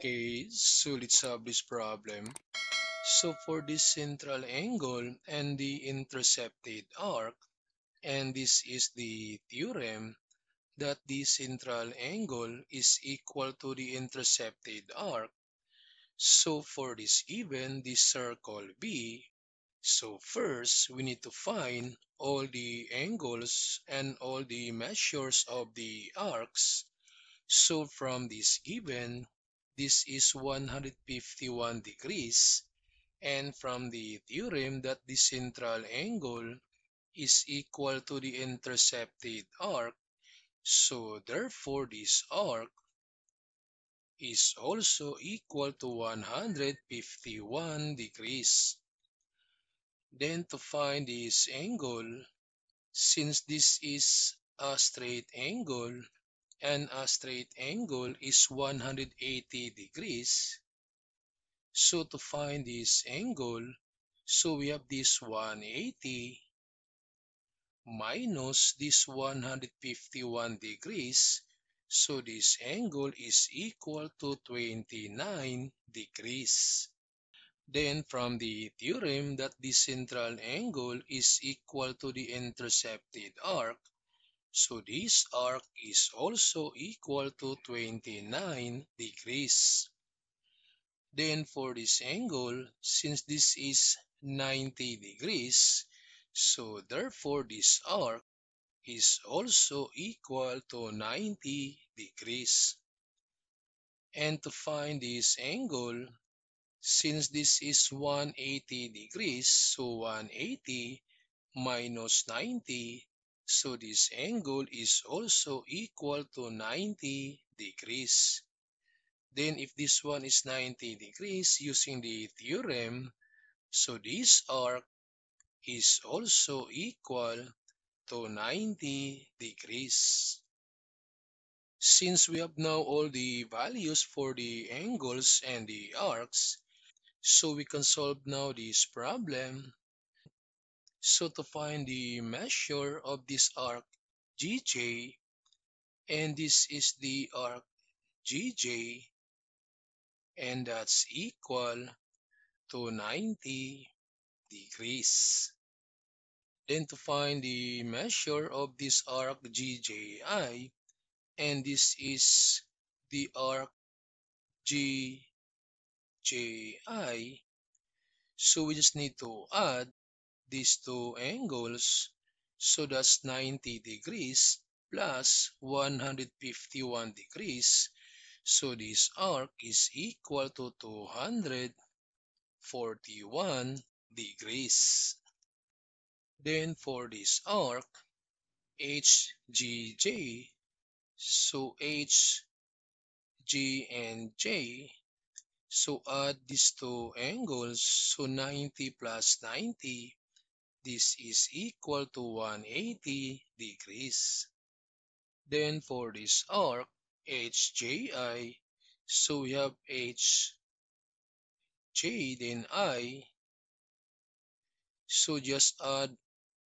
Okay, so let's solve this problem. So for this central angle and the intercepted arc, and this is the theorem that the central angle is equal to the intercepted arc. So for this given, this circle B, so first we need to find all the angles and all the measures of the arcs. So from this given, this is 151 degrees and from the theorem that the central angle is equal to the intercepted arc so therefore this arc is also equal to 151 degrees. Then to find this angle since this is a straight angle and a straight angle is 180 degrees. So to find this angle, so we have this 180 minus this 151 degrees. So this angle is equal to 29 degrees. Then from the theorem that the central angle is equal to the intercepted arc, so this arc is also equal to 29 degrees. Then for this angle, since this is 90 degrees, so therefore this arc is also equal to 90 degrees. And to find this angle, since this is 180 degrees, so 180 minus 90 so this angle is also equal to 90 degrees. Then if this one is 90 degrees using the theorem, so this arc is also equal to 90 degrees. Since we have now all the values for the angles and the arcs, so we can solve now this problem so to find the measure of this arc GJ, and this is the arc GJ, and that's equal to 90 degrees. Then to find the measure of this arc GJI, and this is the arc GJI, so we just need to add these two angles. So that's 90 degrees plus 151 degrees. So this arc is equal to 241 degrees. Then for this arc, HGJ, so H, G, and J, so add these two angles, so 90 plus 90 this is equal to 180 degrees. Then for this arc, HJI, so we have HJ then I. So just add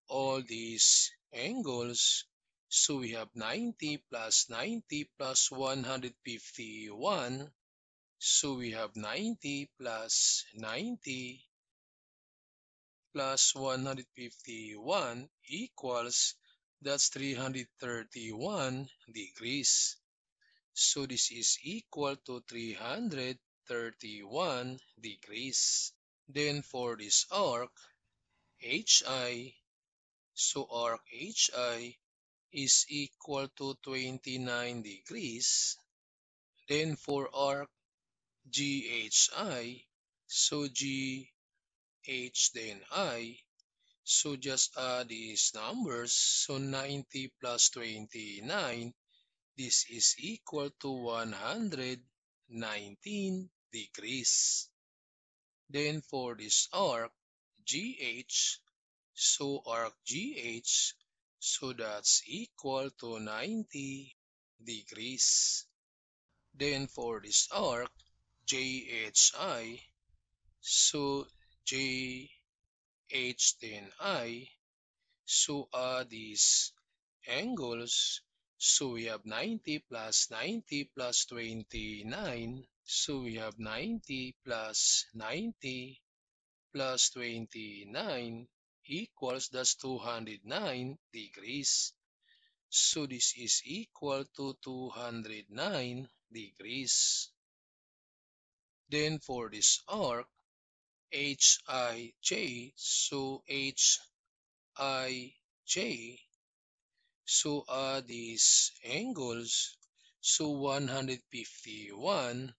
all these angles. So we have 90 plus 90 plus 151. So we have 90 plus 90 plus 151 equals that's 331 degrees. So this is equal to 331 degrees. Then for this arc, HI, so arc HI is equal to 29 degrees. Then for arc GHI, so G h then i. So just add these numbers. So 90 plus 29, this is equal to 119 degrees. Then for this arc, GH, so arc GH, so that's equal to 90 degrees. Then for this arc, JHI, so J, H, then I. So are these angles. So we have 90 plus 90 plus 29. So we have 90 plus 90 plus 29 equals that's 209 degrees. So this is equal to 209 degrees. Then for this arc, HIJ, so HIJ, so are these angles. So 151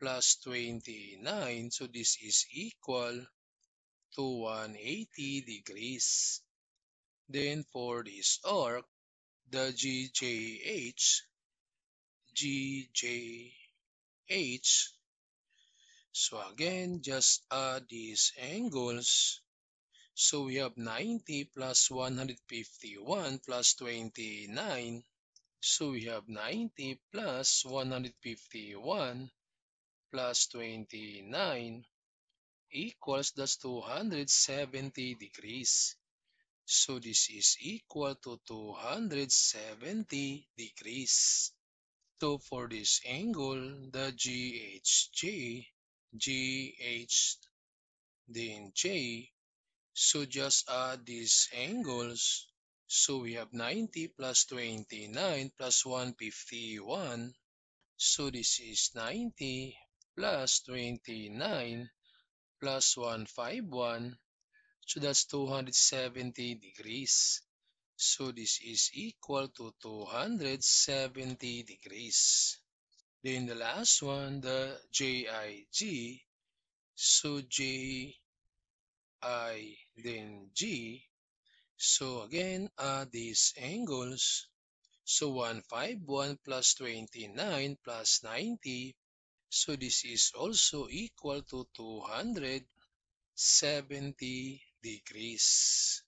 plus 29, so this is equal to 180 degrees. Then for this arc, the GJH, GJH, so again, just add these angles. So we have 90 plus 151 plus 29. So we have 90 plus 151 plus 29 equals that's 270 degrees. So this is equal to 270 degrees. So for this angle, the GHJ, GH, then J, so just add these angles. So we have 90 plus 29 plus 151. So this is 90 plus 29 plus 151. So that's 270 degrees. So this is equal to 270 degrees. Then the last one, the JIG. So J I then G. So again, add these angles. So 151 plus 29 plus 90. So this is also equal to 270 degrees.